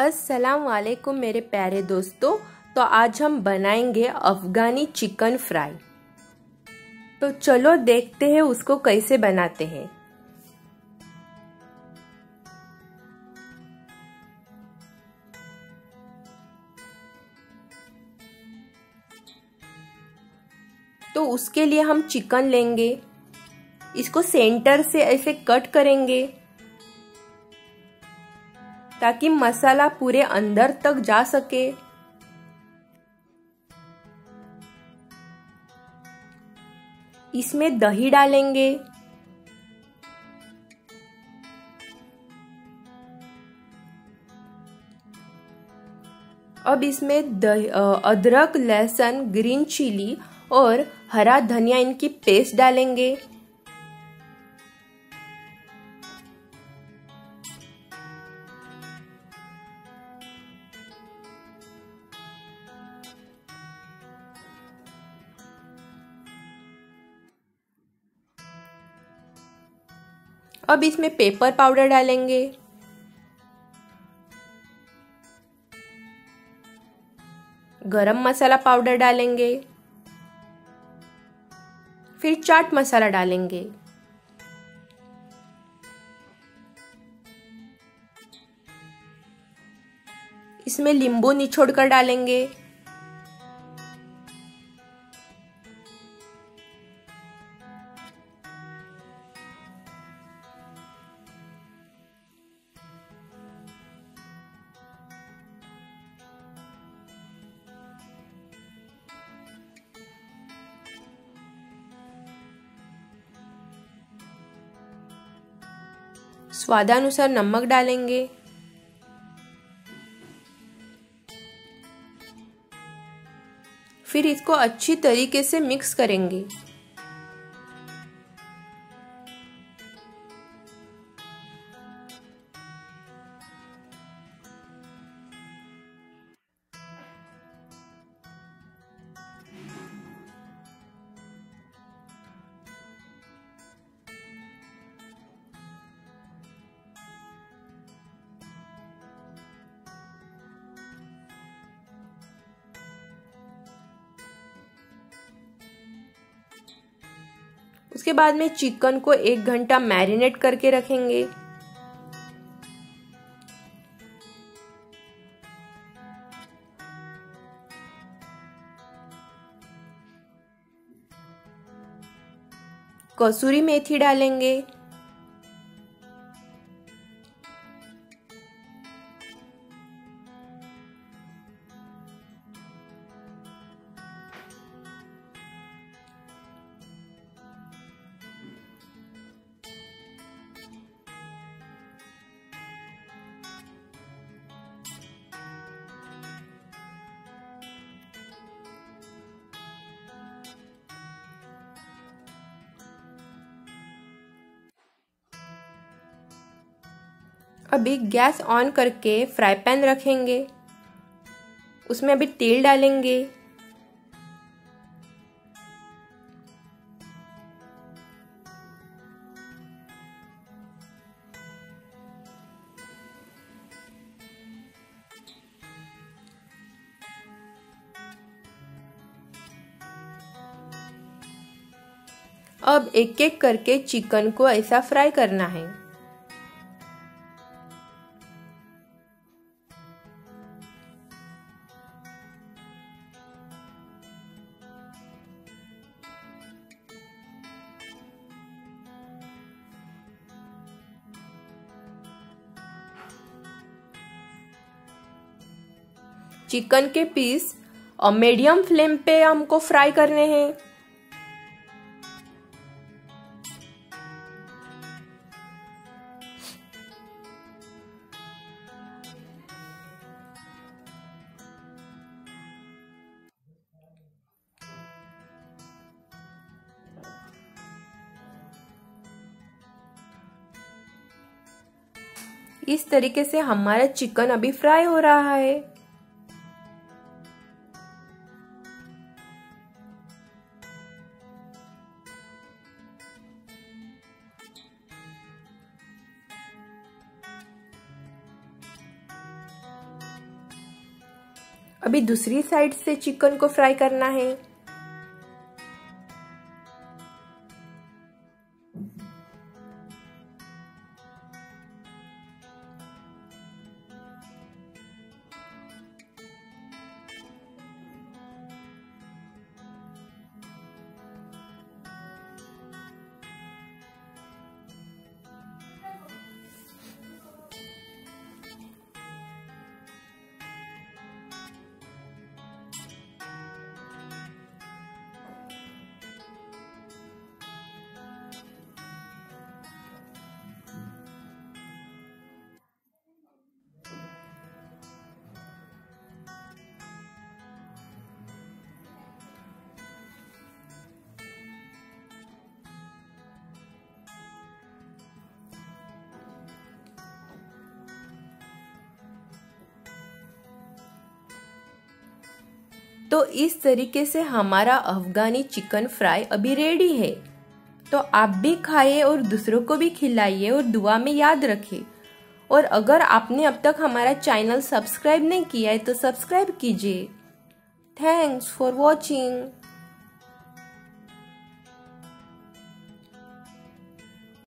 अस्सलाम वालेकुम मेरे प्यारे दोस्तों। तो आज हम बनाएँगे अफगानी चिकन फ्राई। तो चलो देखते हैं उसको कैसे बनाते हैं। तो उसके लिए हम चिकन लेंगे। इसको सेंटर से ऐसे कट करेंगे। ताकि मसाला पूरे अंदर तक जा सके। इसमें दही डालेंगे। अब इसमें अदरक, लहसुन, ग्रीन चिली और हरा धनिया इनकी पेस्ट डालेंगे। अब इसमें पेपर पाउडर डालेंगे। गरम मसाला पाउडर डालेंगे। फिर चाट मसाला डालेंगे। इसमें नींबू निचोड़ कर डालेंगे। स्वादानुसार नमक डालेंगे। फिर इसको अच्छी तरीके से मिक्स करेंगे। उसके बाद में चिकन को एक घंटा मैरिनेट करके रखेंगे। कसूरी मेथी डालेंगे। अभी गैस ऑन करके फ्राई पैन रखेंगे। उसमें अभी तेल डालेंगे। अब एक एक करके चिकन को ऐसा फ्राई करना है। चिकन के पीस और मीडियम फ्लेम पे हमको फ्राई करने हैं। इस तरीके से हमारा चिकन अभी फ्राई हो रहा है। अभी दूसरी साइड से चिकन को फ्राई करना है। तो इस तरीके से हमारा अफगानी चिकन फ्राई अभी रेडी है। तो आप भी खाइए और दूसरों को भी खिलाइए और दुआ में याद रखिए। और अगर आपने अब तक हमारा चैनल सब्सक्राइब नहीं किया है तो सब्सक्राइब कीजिए। Thanks for watching